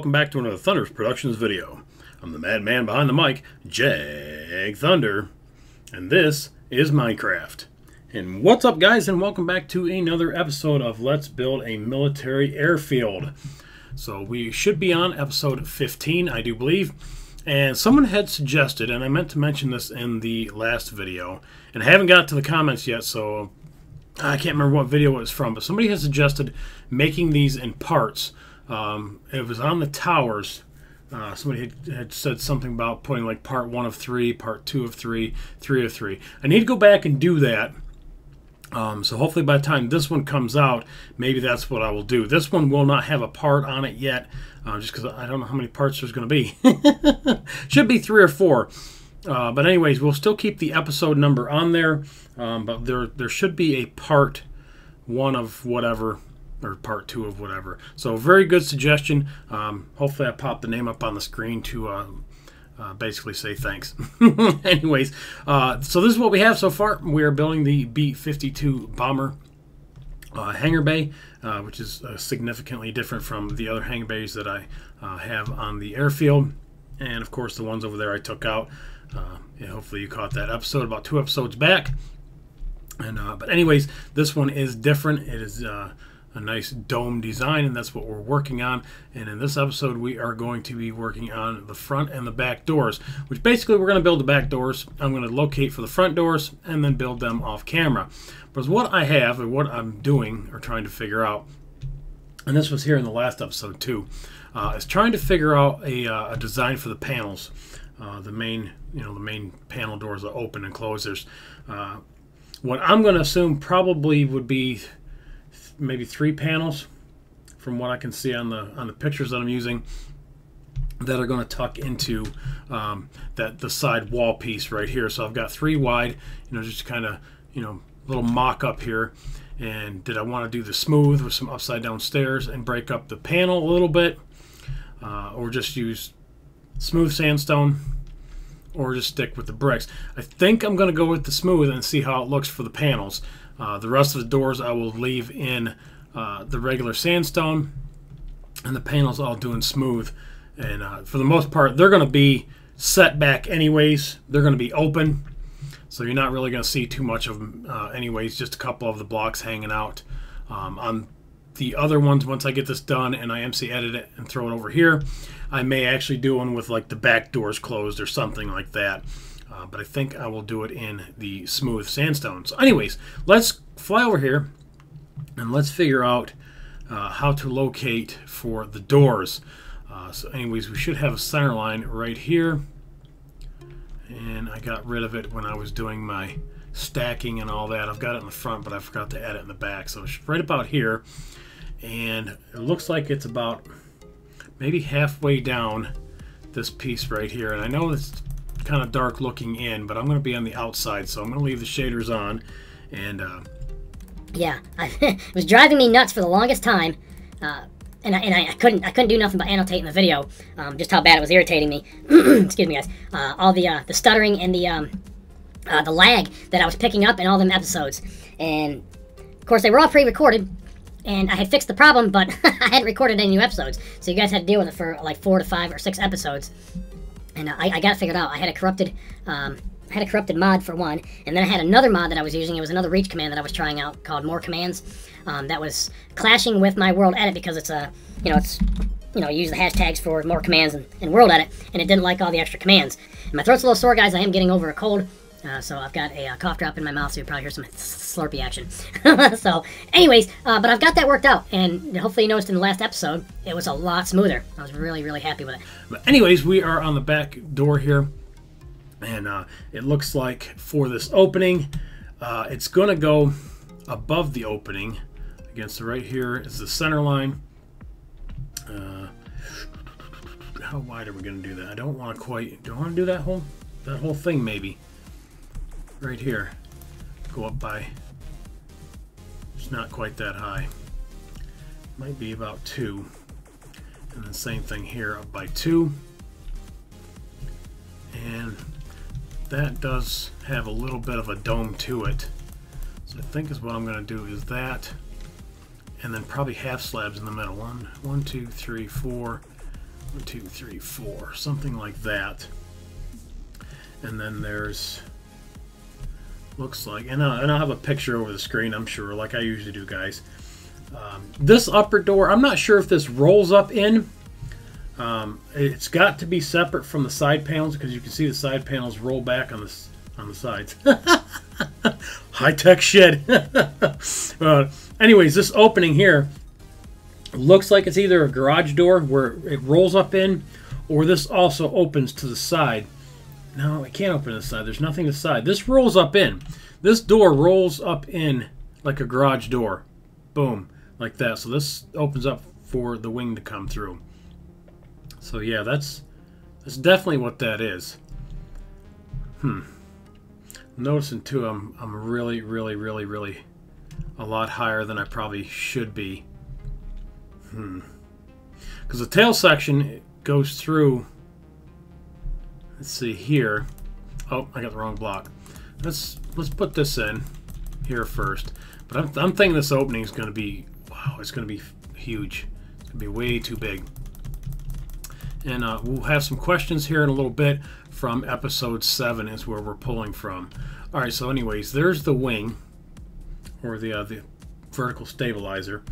Welcome back to another Thunders Productions video. I'm the madman behind the mic, Jagthunder, and this is Minecraft. And what's up guys and welcome back to another episode of Let's Build a Military Airfield. So we should be on episode 15, I do believe. And someone had suggested, and I meant to mention this in the last video, and I haven't got to the comments yet, so I can't remember what video it was from, but somebody has suggested making these in parts um, it was on the towers. Uh, somebody had, had, said something about putting like part one of three, part two of three, three of three. I need to go back and do that. Um, so hopefully by the time this one comes out, maybe that's what I will do. This one will not have a part on it yet, uh, just because I don't know how many parts there's going to be. Should be three or four. Uh, but anyways, we'll still keep the episode number on there. Um, but there there should be a part one of whatever or part two of whatever. So very good suggestion. Um, hopefully I pop the name up on the screen to uh, uh, basically say thanks. Anyways, uh, so this is what we have so far. We are building the B-52 bomber uh, hangar bay, uh, which is uh, significantly different from the other hangar bays that I have on the airfield. And of course the ones over there I took out. Hopefully you caught that episode about two episodes back. And but anyways, this one is different. It is a nice dome design and that's what we're working on. And in this episode we are going to be working on the front and the back doors which basically we're going to build the back doors. I'm going to locate for the front doors and then build them off camera. But what I have and what I'm doing or trying to figure out and this was here in the last episode too uh, is trying to figure out a, uh, a design for the panels. Uh, the main you know the main panel doors that open and close there's uh, what I'm going to assume probably would be maybe three panels from what I can see on the on the pictures that I'm using that are going to tuck into um, that the side wall piece right here. So I've got three wide, you know, just kind of, you know, little mock up here. And did I want to do the smooth with some upside down stairs and break up the panel a little bit? Uh, or just use smooth sandstone or just stick with the bricks. I think I'm going to go with the smooth and see how it looks for the panels. Uh, the rest of the doors I will leave in uh, the regular sandstone and the panels all doing smooth. And uh, for the most part, they're going to be set back anyways. They're going to be open. So you're not really going to see too much of them uh, anyways, just a couple of the blocks hanging out. Um, on the other ones, once I get this done and I MCEdit it and throw it over here, I may actually do one with like the back doors closed or something like that. Uh, but I think I will do it in the smooth sandstone. So anyways, let's fly over here and let's figure out uh, how to locate for the doors. Uh, so anyways, we should have a center line right here. And I got rid of it when I was doing my stacking and all that. I've got it in the front, but I forgot to add it in the back. So it's right about here. And it looks like it's about maybe halfway down this piece right here. And I know it's kind of dark looking in, but I'm going to be on the outside, so I'm going to leave the shaders on. And, uh, Yeah, it was driving me nuts for the longest time. Uh, and, I, and I, I, couldn't I couldn't do nothing but annotate in the video um, just how bad it was irritating me. Excuse me, guys. Uh, all the uh, the stuttering and the um, uh, the lag that I was picking up in all them episodes, and of course they were all pre-recorded, and I had fixed the problem, but I hadn't recorded any new episodes, so you guys had to deal with it for like four to five or six episodes and uh, I, I, got it figured out. I had a corrupted, um, I had a corrupted mod for one, and then I had another mod that I was using. It was another reach command that I was trying out called More Commands. Um, that was clashing with my WorldEdit because it's a, you know, it's, you know, use the hashtags for more commands and, and WorldEdit, and it didn't like all the extra commands. And my throat's a little sore, guys. I am getting over a cold. Uh, so I've got a uh, cough drop in my mouth, so you probably hear some slurpy action. so, anyways, uh, but I've got that worked out, and hopefully you noticed in the last episode, it was a lot smoother. I was really, really happy with it. But anyways, we are on the back door here, and uh, it looks like for this opening, uh, it's going to go above the opening. Against right here is the center line. How wide are we going to do that? I don't want to quite. Do I want to do that whole that whole thing maybe? Right here. Go up by it's not quite that high. Might be about two. And then same thing here up by two. And that does have a little bit of a dome to it. So I think is what I'm going to do is that and then probably half slabs in the middle. One, one, two, three, four, one, two, three, four, something like that. And then there's looks like, and, I, and I'll have a picture over the screen, I'm sure, like I usually do, guys. Um, this upper door, I'm not sure if this rolls up in. Um, it's got to be separate from the side panels because you can see the side panels roll back on the on the sides. High tech shit. uh, anyways, this opening here looks like it's either a garage door where it rolls up in, or this also opens to the side. No, it can't open this side. There's nothing to side. This rolls up in. This door rolls up in like a garage door. Boom. Like that. So this opens up for the wing to come through. So yeah, that's that's definitely what that is. Hmm. Noticing too, I'm I'm really, really, really, really a lot higher than I probably should be. Hmm. Because the tail section goes through. Let's see here. Oh, I got the wrong block. Let's let's put this in here first. But I'm, I'm thinking this opening is going to be wow. It's going to be huge. It's going to be way too big. And uh, we'll have some questions here in a little bit from episode 7 is where we're pulling from. Alright, so anyways, there's the wing, or the, uh, the vertical stabilizer.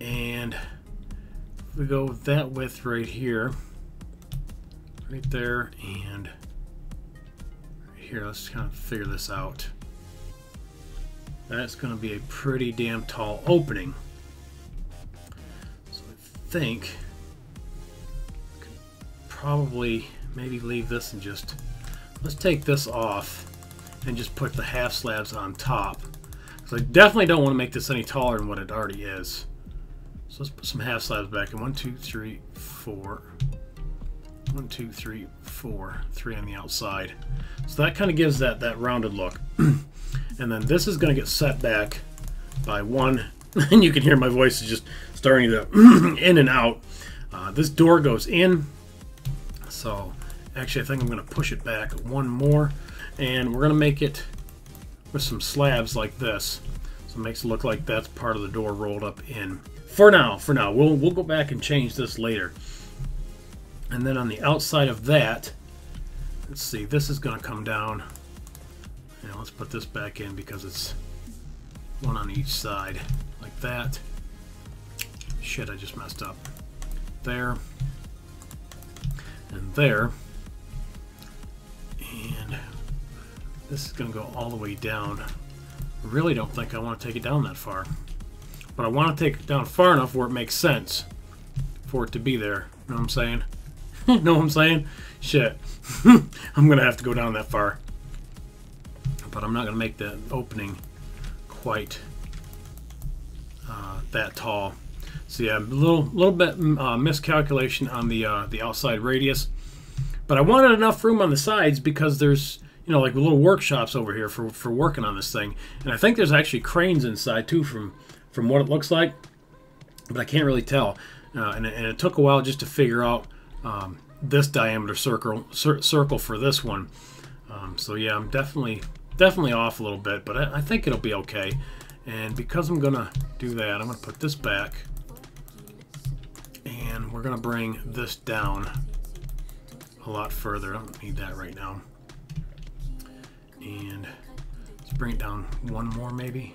And we go that width right here, right there, and right here, let's kind of figure this out. That's going to be a pretty damn tall opening. So I think probably maybe leave this and just let's take this off and just put the half slabs on top so I definitely don't want to make this any taller than what it already is so let's put some half slabs back in one two three four one two three four three on the outside so that kind of gives that that rounded look and then this is going to get set back by one and you can hear my voice is just starting to in and out uh, this door goes in so actually I think I'm going to push it back one more and we're going to make it with some slabs like this. So it makes it look like that's part of the door rolled up in. For now, for now. We'll, we'll go back and change this later. And then on the outside of that, let's see, this is going to come down. Now let's put this back in because it's one on each side like that. Shit, I just messed up. There and there. And this is going to go all the way down. I really don't think I want to take it down that far. But I want to take it down far enough where it makes sense for it to be there. You know what I'm saying? know what I'm saying? Shit. I'm going to have to go down that far. But I'm not going to make the opening quite uh, that tall. So yeah, a little little bit uh, miscalculation on the uh, the outside radius, but I wanted enough room on the sides because there's you know like little workshops over here for for working on this thing, and I think there's actually cranes inside too from from what it looks like, but I can't really tell, uh, and, and, it took a while just to figure out um, this diameter circle cir circle for this one. Um, so yeah, I'm definitely definitely off a little bit, but I, I think it'll be okay. And because I'm gonna do that, I'm gonna put this back and we're to bring this down a lot further. I don't need that right now. And let's bring it down one more maybe.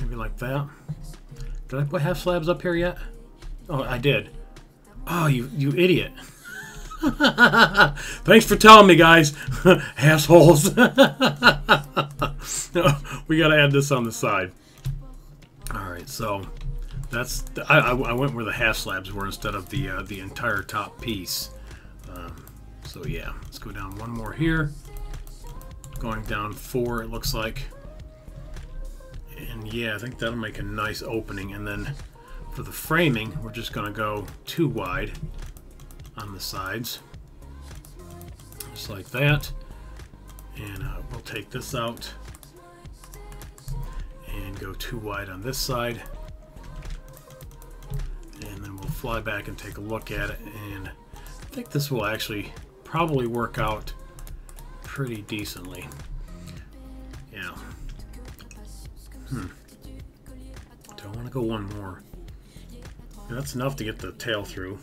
Maybe like that. Did I put half slabs up here yet? Oh, I did. Oh, you, you idiot. Thanks for telling me, guys. Assholes. we got to add this on the side. All right, so that's I, I, went where the half slabs were instead of the uh, the entire top piece. Um, so yeah, let's go down one more here. Going down four, it looks like. And yeah, I think that'll make a nice opening. And then for the framing, we're just going to go too wide on the sides. Just like that. And uh, we'll take this out and go too wide on this side and then we'll fly back and take a look at it and I think this will actually probably work out pretty decently yeah Hmm. Do I'll go one more. That's enough to get the tail through.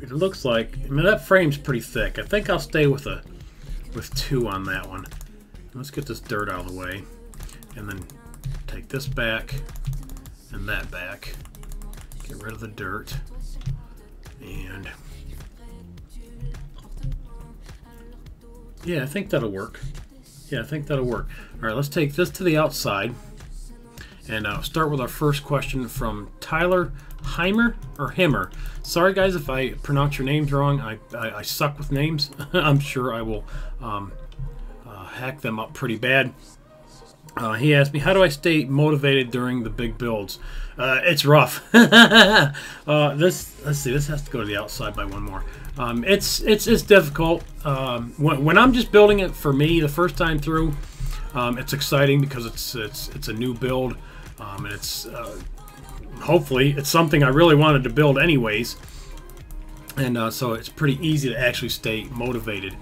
It looks like, I mean, that frame's pretty thick. I think I'll stay with a with two on that one. Let's get this dirt out of the way. And then take this back and that back. Get rid of the dirt. And yeah, I think that'll work. Yeah, I think that'll work. All right, let's take this to the outside and uh, start with our first question from Tyler Heimer or Himmer. Sorry, guys, if I pronounce your names wrong. I, I, I suck with names. I'm sure I will um, uh, hack them up pretty bad. Uh, he asked me, "How do I stay motivated during the big builds?" Uh, it's rough. uh, this let's see. This has to go to the outside by one more. Um, it's it's it's difficult. Um, when, when, I'm just building it for me the first time through, um, it's exciting because it's it's it's a new build, um, and it's uh, hopefully it's something I really wanted to build anyways, and uh, so it's pretty easy to actually stay motivated.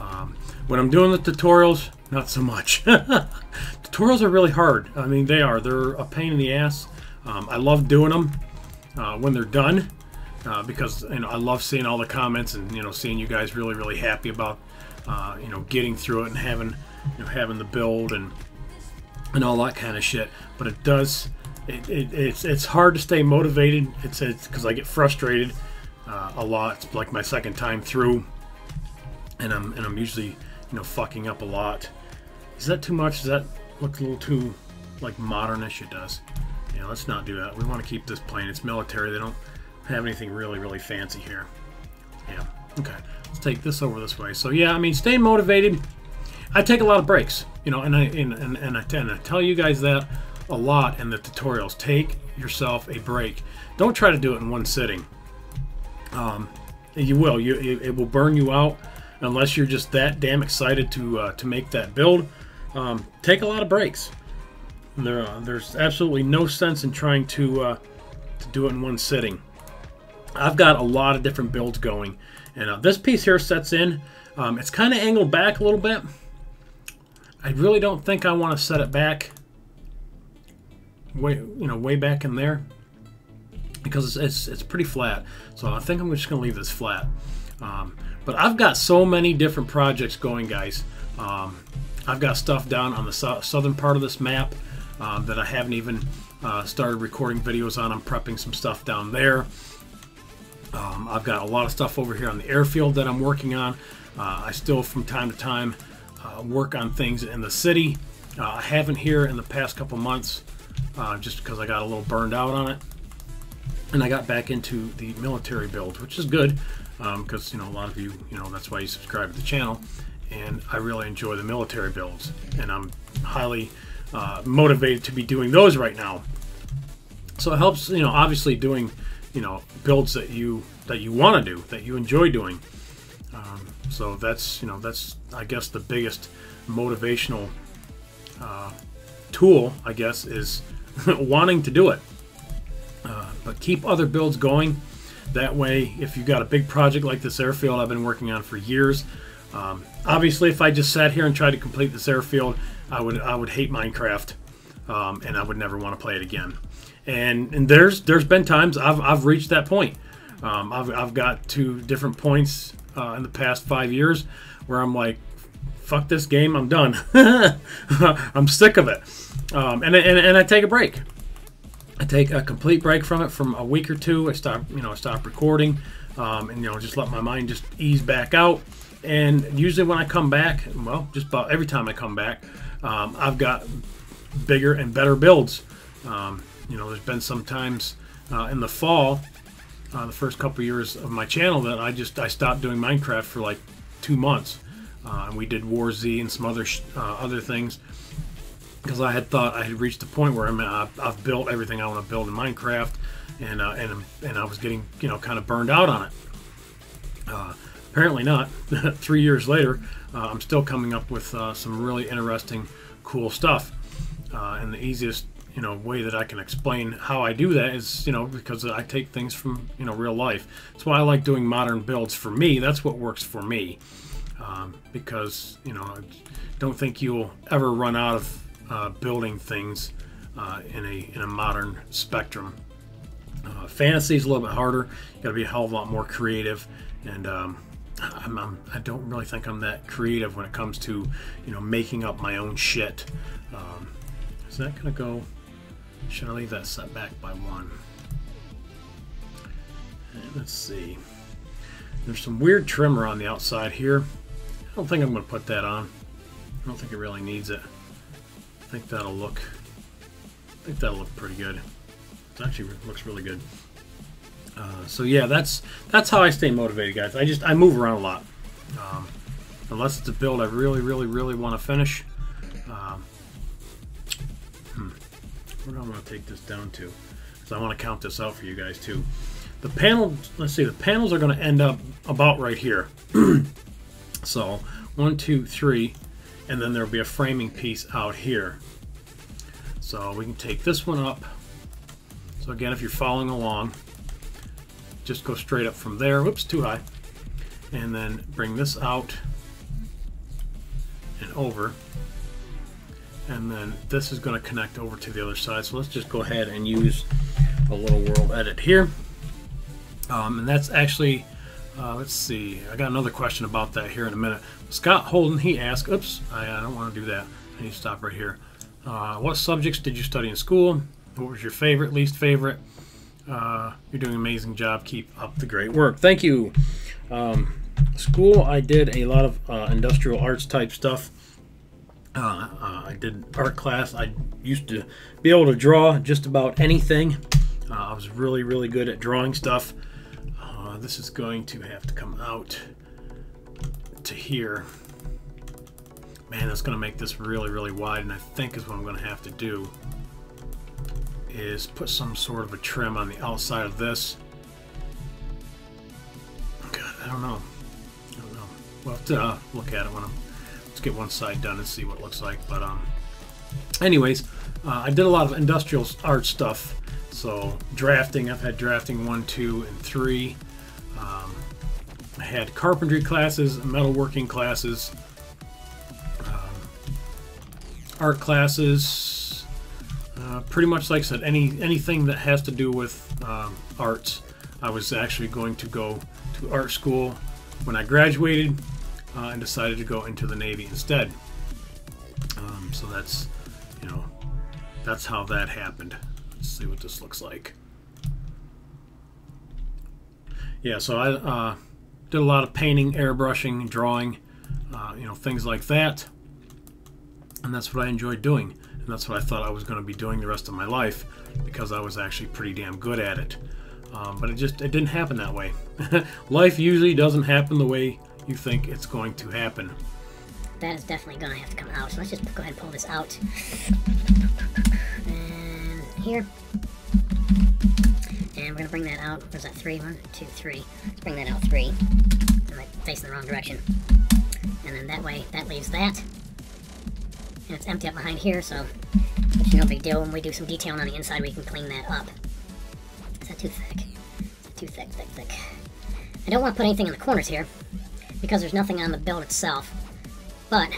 Um, when I'm doing the tutorials, not so much. Tutorials are really hard. I mean, they are. They're a pain in the ass. Um, I love doing them uh, when they're done uh, because you know I love seeing all the comments and you know seeing you guys really really happy about uh, you know getting through it and having you know having the build and and all that kind of shit. But it does. It, it, it's it's hard to stay motivated. It's because I get frustrated uh, a lot. It's like my second time through, and I'm and I'm usually you know fucking up a lot. Is that too much? Does that look a little too like modernish? It does. Yeah, let's not do that. We want to keep this plain. It's military. They don't have anything really, really fancy here. Yeah. Okay. Let's take this over this way. So yeah, I mean, staying motivated. I take a lot of breaks, you know, and I and, and, and I tend to tell you guys that a lot in the tutorials. Take yourself a break. Don't try to do it in one sitting. Um, you will. You it, it will burn you out unless you're just that damn excited to uh, to make that build. Um, take a lot of breaks. There, uh, there's absolutely no sense in trying to uh, to do it in one sitting. I've got a lot of different builds going, and uh, this piece here sets in. Um, it's kind of angled back a little bit. I really don't think I want to set it back way, you know, way back in there because it's, it's, it's pretty flat. So I think I'm just going to leave this flat. Um, but I've got so many different projects going, guys. Um, I've got stuff down on the so southern part of this map uh, that I haven't even uh, started recording videos on. I'm prepping some stuff down there. Um, I've got a lot of stuff over here on the airfield that I'm working on. Uh, I still, from time to time, uh, work on things in the city. Uh, I haven't here in the past couple months uh, just because I got a little burned out on it. And I got back into the military build, which is good because um, you know a lot of you you know that's why you subscribe to the channel and I really enjoy the military builds and I'm highly uh, motivated to be doing those right now so it helps you know obviously doing you know builds that you that you want to do that you enjoy doing um, so that's you know that's I guess the biggest motivational uh, tool I guess is wanting to do it uh, but keep other builds going that way, if you've got a big project like this airfield I've been working on for years, um, obviously if I just sat here and tried to complete this airfield, I would I would hate Minecraft, um, and I would never want to play it again. And and there's there's been times I've I've reached that point. Um, I've I've got to different points uh, in the past five years where I'm like, fuck this game, I'm done. I'm sick of it, um, and, and and I take a break. I take a complete break from it from a week or two. I stop, you know, I stop recording, um, and you know, just let my mind just ease back out. And usually when I come back, well, just about every time I come back, um, I've got bigger and better builds. Um, you know, there's been some times uh, in the fall, uh, the first couple years of my channel, that I just I stopped doing Minecraft for like two months, uh, and we did War Z and some other uh, other things because I had thought I had reached the point where I'm, I've, I've built everything I want to build in Minecraft, and uh, and and I was getting you know kind of burned out on it. Uh, apparently not. Three years later, uh, I'm still coming up with some really interesting, cool stuff. And the easiest you know way that I can explain how I do that is you know because I take things from you know real life. That's why I like doing modern builds for me. That's what works for me. Um, because you know, I don't think you'll ever run out of uh, building things uh, in a in a modern spectrum. Uh, fantasy is a little bit harder. You got to be a hell of a lot more creative, and um, I'm, I'm, I do not really think I'm that creative when it comes to you know making up my own shit. Um, is that gonna go? Should I leave that set back by one? And let's see. There's some weird trimmer on the outside here. I don't think I'm going to put that on. I don't think it really needs it. I think that'll look. I think that'll look pretty good. It actually looks really good. Uh, so yeah, that's that's how I stay motivated, guys. I just I move around a lot. Um, unless it's a build I really, really, really want to finish. Um. Where do I want to take this down to? Because I want to count this out for you guys too. The panel, let's see, the panels are going to end up about right here. so one, two, three, and then there'll be a framing piece out here. So we can take this one up. So again, if you're following along, just go straight up from there. Whoops, too high. And then bring this out and over. And then this is going to connect over to the other side. So let's just go ahead and use a little WorldEdit here. Um, and that's actually, uh, let's see, I got another question about that here in a minute. Scott Holden, he asked, oops, I, I don't want to do that. I need to stop right here. Uh, what subjects did you study in school? What was your favorite, least favorite? Uh, you're doing an amazing job. Keep up the great work. Thank you. Um, school, I did a lot of uh, industrial arts type stuff. Uh, uh, I did art class. I used to be able to draw just about anything. Uh, I was really, really good at drawing stuff. Uh, this is going to have to come out to here. Man, that's going to make this really, really wide, and I think is what I'm going to have to do is put some sort of a trim on the outside of this. God, I don't know. I don't know. We'll have to uh, look at it when I'm. Let's get one side done and see what it looks like. But um, anyways, uh, I did a lot of industrial art stuff. So drafting, I've had drafting one, two, and three. Um, I had carpentry classes, metalworking classes, um, art classes. Uh, pretty much, like I said, any anything that has to do with um, arts. I was actually going to go to art school when I graduated uh, and decided to go into the Navy instead. Um, so that's, you know, that's how that happened. Let's see what this looks like. Yeah, so I uh, did a lot of painting, airbrushing, drawing, uh, you know, things like that. And that's what I enjoyed doing. And that's what I thought I was going to be doing the rest of my life because I was actually pretty damn good at it. Um, but it just it didn't happen that way. life usually doesn't happen the way you think it's going to happen. That is definitely going to have to come out. So let's just go ahead and pull this out. And here. And we're going to bring that out. Where's that? Three? One, two, three. Let's bring that out three. I'm facing the wrong direction. And then that way, that leaves that. And it's empty up behind here, so it's no big deal. When we do some detailing on the inside, we can clean that up. Is that too thick? Too thick, thick, thick. I don't want to put anything in the corners here, because there's nothing on the build itself. But,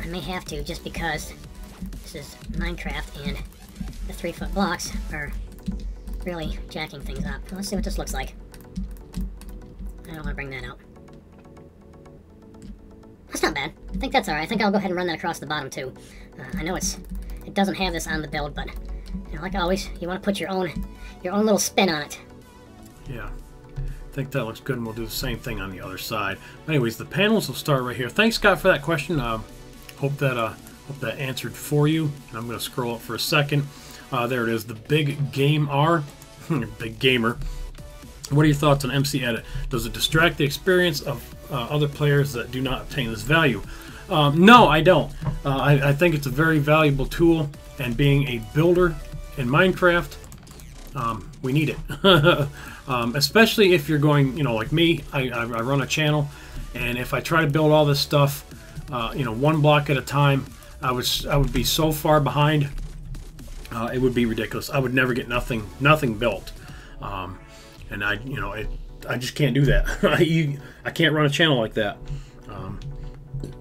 I may have to, just because this is Minecraft, and the three-foot blocks are really jacking things up. Let's see what this looks like. I don't want to bring that out. That's not bad. I think that's alright. I think I'll go ahead and run that across the bottom too. Uh, I know it's it doesn't have this on the build, but you know, like always, you want to put your own your own little spin on it. Yeah. Think that looks good, and we'll do the same thing on the other side. Anyways, the panels will start right here. Thanks, Scott, for that question. Uh, hope that uh, hope that answered for you. I'm going to scroll up for a second. Uh, there it is, the Big Game R, Big Gamer. What are your thoughts on MCEdit? Does it distract the experience of uh, other players that do not obtain this value? Um, no, I don't. Uh, I, I, think it's a very valuable tool, and being a builder in Minecraft, um, we need it. um, especially if you're going, you know, like me, I, I, I, run a channel, and if I try to build all this stuff, uh, you know, one block at a time, I would I would be so far behind. Uh, it would be ridiculous. I would never get nothing nothing built. Um, and I, you know, it, I just can't do that. I, I can't run a channel like that. Um,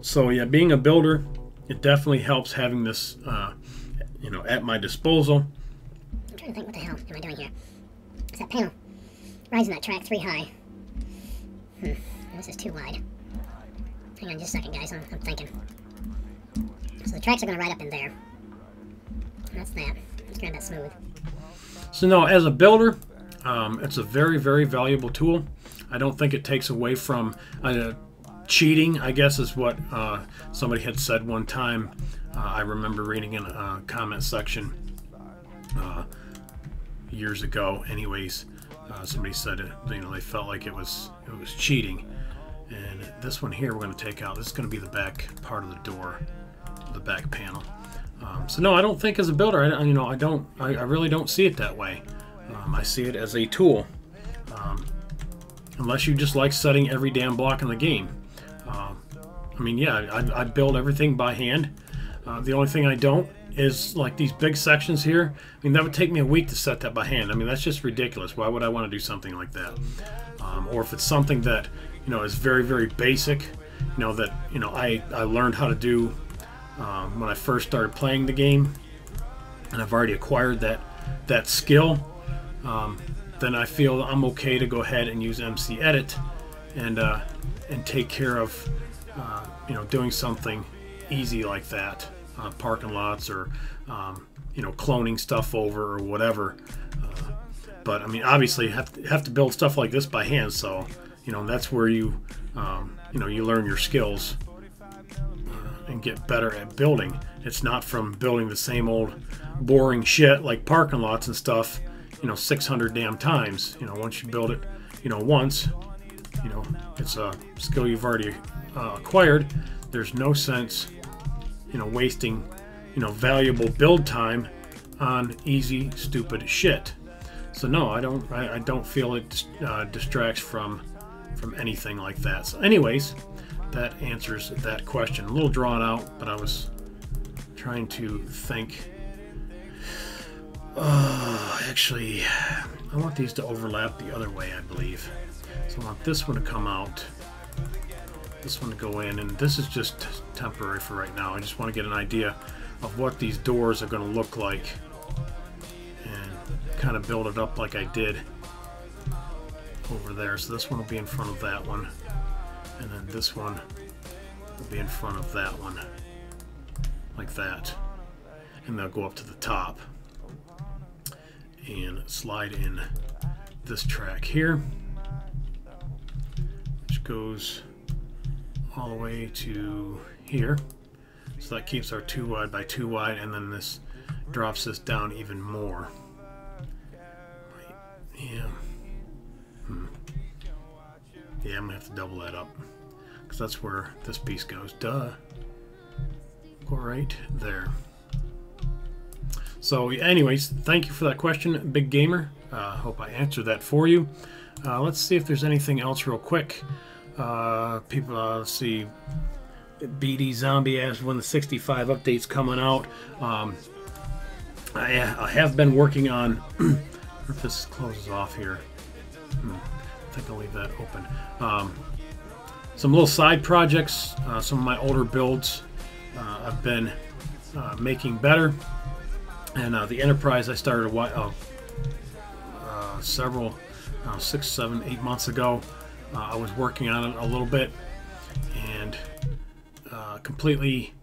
so yeah, being a builder it definitely helps having this, uh, you know, at my disposal. Trying to think what the hell am I doing here? Is that panel rising that track three high? Hmm, this is too wide. Hang on just a second, guys. I'm, I'm thinking. So the tracks are going to ride up in there. That's that. Let's grab that smooth. So no, as a builder, um, it's a very, very valuable tool. I don't think it takes away from uh, cheating, I guess is what uh, somebody had said one time. Uh, I remember reading in a comment section uh, years ago. Anyways, uh, somebody said it, you know they felt like it was it was cheating. And this one here we're going to take out. This is going to be the back part of the door, the back panel. Um, so no, I don't think as a builder, I, you know, I don't, I, I really don't see it that way. Um, I see it as a tool. Um, unless you just like setting every damn block in the game. Uh, I mean, yeah, I, I, build everything by hand. Uh, the only thing I don't is like these big sections here. I mean, that would take me a week to set that by hand. I mean, that's just ridiculous. Why would I want to do something like that? Um, or if it's something that, you know, is very, very basic, you know, that, you know, I, I learned how to do um, when I first started playing the game, and I've already acquired that, that skill. Um, then I feel I'm okay to go ahead and use MCEdit and uh, and take care of uh, you know doing something easy like that, uh, parking lots or um, you know cloning stuff over or whatever. Uh, but I mean, obviously, you have to, have to build stuff like this by hand, so you know that's where you um, you know you learn your skills uh, and get better at building. It's not from building the same old boring shit like parking lots and stuff you know 600 damn times you know once you build it you know once you know it's a skill you've already uh, acquired there's no sense you know wasting you know valuable build time on easy stupid shit. So no i don't i, I don't feel it uh, distracts from from anything like that. So anyways that answers that question. A little drawn out but i was trying to think. Uh, actually, I want these to overlap the other way, I believe. So I want this one to come out, this one to go in, and this is just temporary for right now. I just want to get an idea of what these doors are going to look like and kind of build it up like I did over there. So this one will be in front of that one, and then this one will be in front of that one, like that. And they'll go up to the top and slide in this track here, which goes all the way to here. So that keeps our 2 wide by 2 wide, and then this drops this down even more. Yeah. Hmm. Yeah, I'm going to have to double that up. Because that's where this piece goes. Duh. Go right there. So anyways, thank you for that question, Big Gamer. Uh, hope I answered that for you. Uh, let's see if there's anything else real quick. Uh, people, uh, see. BD Zombie asked when the 65 update's coming out. Um, I, I, have been working on. if this closes off here, hmm, I think I'll leave that open. Um, some little side projects, uh, some of my older builds uh, I've been uh, making better. And uh, the Enterprise I started a while, uh, uh, several, uh, six, seven, eight months ago. Uh, I was working on it a little bit and uh, completely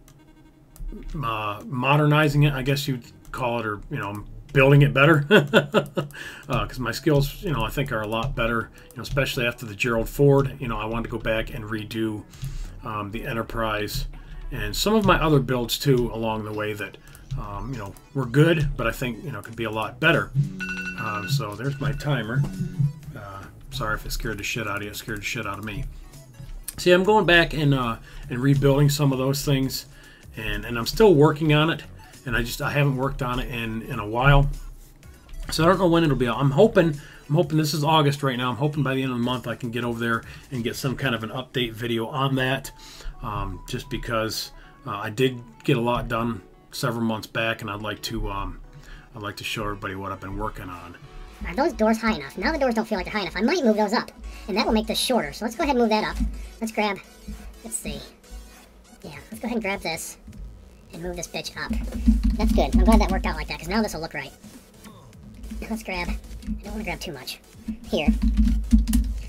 modernizing it, I guess you'd call it, or you know, building it better. Because my skills, you know, I think are a lot better. You know, especially after the Gerald Ford. You know, I wanted to go back and redo um, the Enterprise and some of my other builds too along the way that um, you know, we're good, but I think, you know, could be a lot better. Um, so there's my timer. Sorry if it scared the shit out of you. It scared the shit out of me. See, I'm going back and uh, and rebuilding some of those things, and and I'm still working on it. And I just I haven't worked on it in in a while, so I don't know when it'll be. I'm hoping I'm hoping this is August right now. I'm hoping by the end of the month I can get over there and get some kind of an update video on that. Um, just because uh, I did get a lot done several months back, and I'd like to um, I'd like to show everybody what I've been working on. Are those doors high enough? Now the doors don't feel like they're high enough. I might move those up, and that will make this shorter. So let's go ahead and move that up. Let's grab, let's see. Yeah, let's go ahead and grab this. and move this bitch up. That's good. I'm glad that worked out like that, because now this will look right. Let's grab, I don't want to grab too much. Here.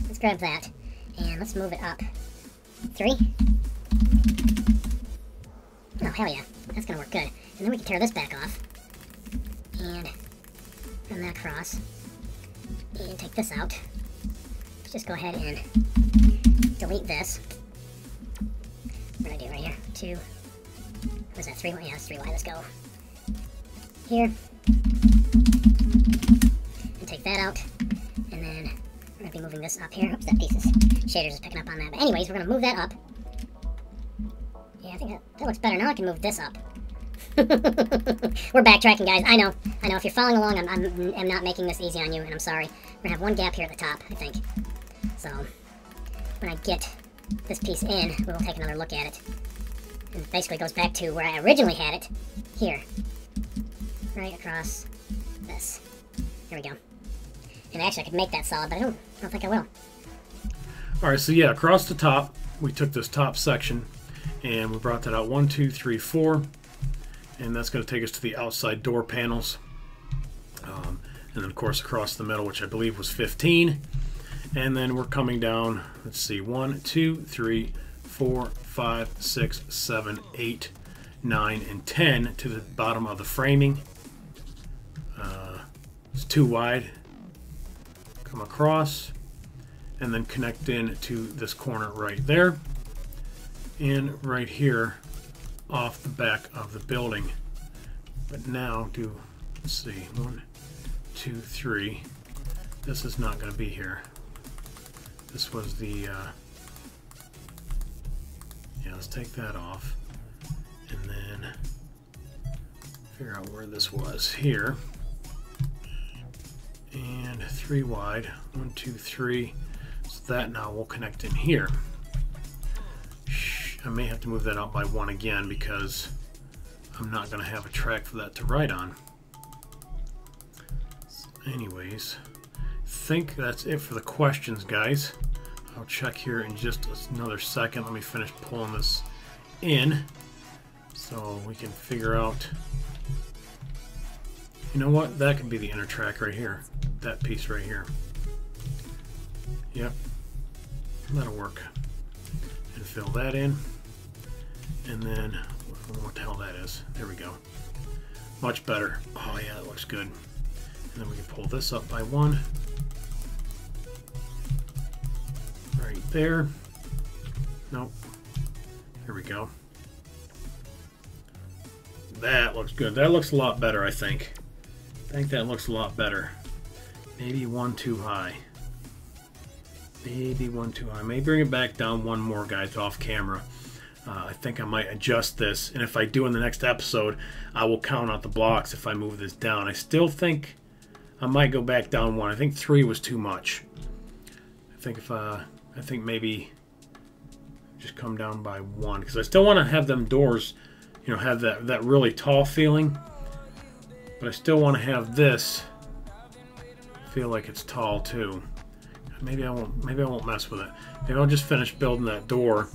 Let's grab that, and let's move it up. Three. Oh, hell yeah. That's gonna work good. And then we can tear this back off. And run that across. And take this out. Let's just go ahead and delete this. What do I do right here? Two. What is that? Three? Yeah, it's three wide. Let's go. Here. And take that out. And then we're going to be moving this up here. Oops, that piece is... Shaders is picking up on that. But anyways, we're going to move that up. Yeah, I think that, that looks better. Now I can move this up. We're backtracking, guys. I know. I know. If you're following along, I'm, I'm, I'm not making this easy on you, and I'm sorry. To have one gap here at the top, I think. So, when I get this piece in, we'll take another look at it. And basically goes back to where I originally had it. Here. Right across this. There we go. And actually, I could make that solid, but I don't, I don't think I will. All right, so yeah, across the top, we took this top section and we brought that out one, two, three, four, and that's going to take us to the outside door panels. And then, of course, across the middle, which I believe was 15. And then we're coming down, let's see, one, two, three, four, five, six, seven, eight, nine, and 10 to the bottom of the framing. Uh, it's too wide. Come across and then connect in to this corner right there and right here off the back of the building. But now do, let's see, one, two, three. This is not going to be here. This was the, uh, yeah, let's take that off. And then figure out where this was. Here. And three wide. One, two, three. So that now will connect in here. I may have to move that out by one again because I'm not going to have a track for that to ride on. Anyways, think that's it for the questions, guys. I'll check here in just another second. Let me finish pulling this in so we can figure out you know what that could be the inner track right here that piece right here yep that'll work and fill that in and then what the hell that is. There we go. Much better. Oh yeah, that looks good. And then we can pull this up by one. Right there. Nope. Here we go. That looks good. That looks a lot better, I think. I think that looks a lot better. Maybe one too high. Maybe one too high. Maybe bring it back down one more, guys, off camera. Uh, I think I might adjust this, and if I do in the next episode, I will count out the blocks if I move this down. I still think I might go back down one. I think three was too much. I think if uh, I think maybe just come down by one because I still want to have them doors, you know, have that that really tall feeling, but I still want to have this feel like it's tall too. Maybe I won't. Maybe I won't mess with it. Maybe I'll just finish building that door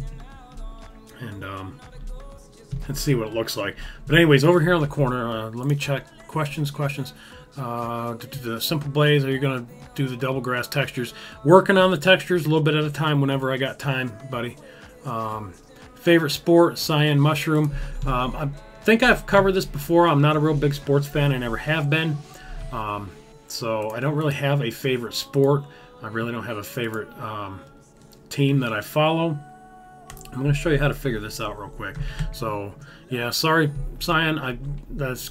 and um, let's see what it looks like. But anyways, over here on the corner, uh, let me check questions, questions. Uh, the simple blaze, are you going to do the double grass textures? Working on the textures a little bit at a time whenever I got time, buddy. Um, favorite sport, cyan mushroom. Um, I think I've covered this before. I'm not a real big sports fan. I never have been. Um, so I don't really have a favorite sport. I really don't have a favorite um, team that I follow. I'm going to show you how to figure this out real quick. So, yeah, sorry, Cyan, I that's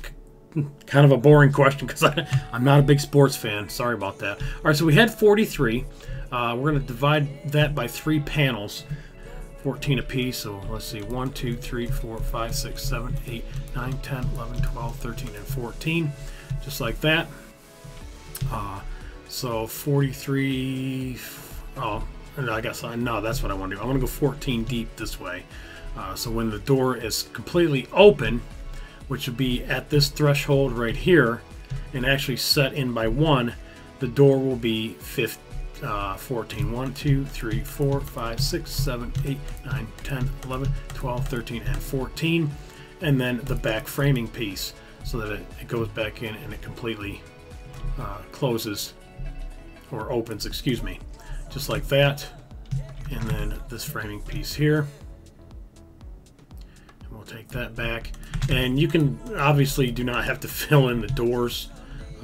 kind of a boring question because I'm not a big sports fan. Sorry about that. All right, so we had 43. Uh, we're going to divide that by three panels, 14 apiece. So let's see, 1, 2, 3, 4, 5, 6, 7, 8, 9, 10, 11, 12, 13, and 14. Just like that. Uh, so 43, oh, I guess I no, that's what I want to do. I want to go 14 deep this way. Uh, so when the door is completely open, which would be at this threshold right here, and actually set in by one, the door will be 15, uh, 14. 1, 2, 3, 4, 5, 6, 7, 8, 9, 10, 11, 12, 13, and 14. and then the back framing piece so that it, it goes back in and it completely uh, closes or opens, excuse me, just like that. And then this framing piece here. And we'll take that back. And you can obviously do not have to fill in the doors,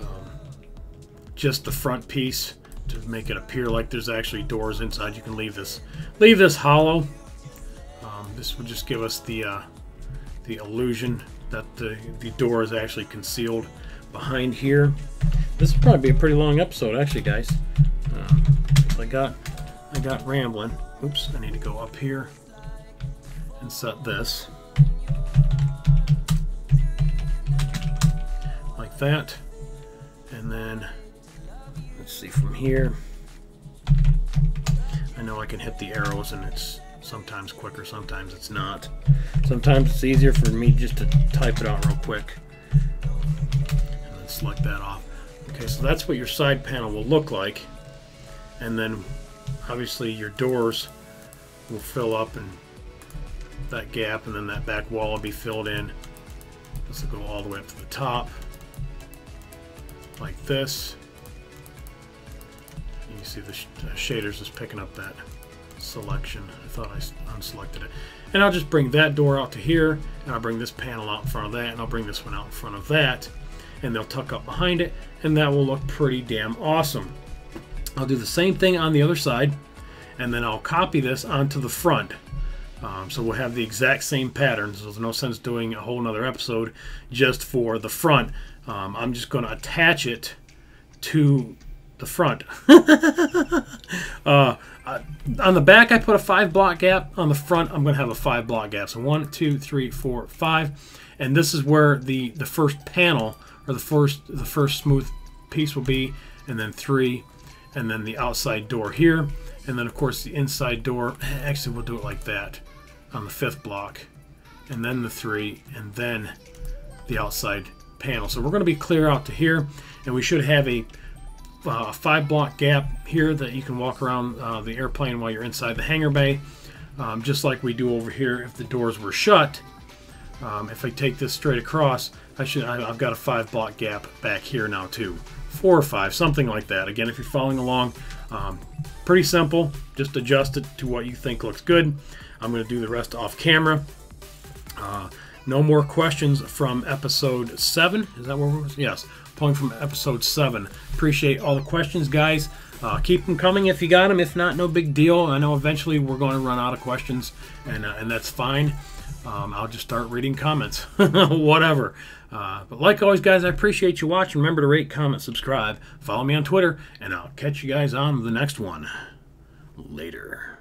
um, just the front piece to make it appear like there's actually doors inside. You can leave this leave this hollow. Um, this would just give us the uh, the illusion that the, the door is actually concealed behind here. This will probably be a pretty long episode, actually, guys. Um, I got I got rambling. Oops, I need to go up here and set this that, and then let's see from here. I know I can hit the arrows, and it's sometimes quicker, sometimes it's not. Sometimes it's easier for me just to type it out real quick and then select that off. Okay, so that's what your side panel will look like. And then obviously your doors will fill up and that gap and then that back wall will be filled in. This will go all the way up to the top like this. You see the, sh the shaders is picking up that selection. I thought I unselected it. And I'll just bring that door out to here, and I'll bring this panel out in front of that, and I'll bring this one out in front of that, and they'll tuck up behind it, and that will look pretty damn awesome. I'll do the same thing on the other side, and then I'll copy this onto the front. Um, so we'll have the exact same pattern, so there's no sense doing a whole nother episode just for the front. Um, I'm just going to attach it to the front. uh, uh, on the back, I put a five block gap. On the front, I'm going to have a five block gap. So one, two, three, four, five, and this is where the the first panel or the first the first smooth piece will be, and then three, and then the outside door here, and then of course the inside door. Actually, we'll do it like that on the fifth block, and then the three, and then the outside panel. So we're going to be clear out to here, and we should have a uh, five block gap here that you can walk around uh, the airplane while you're inside the hangar bay, um, just like we do over here if the doors were shut. Um, if I take this straight across, I should I, I've got a five block gap back here now too, four or five, something like that. Again, if you're following along, um, pretty simple. Just adjust it to what you think looks good. I'm going to do the rest off camera. Uh, no more questions from episode seven. Is that where we're? Yes, pulling from episode seven. Appreciate all the questions, guys. Uh, keep them coming if you got them. If not, no big deal. I know eventually we're going to run out of questions, and uh, and that's fine. Um, I'll just start reading comments, whatever. Uh, but like always, guys, I appreciate you watching. Remember to rate, comment, subscribe, follow me on Twitter, and I'll catch you guys on the next one. Later.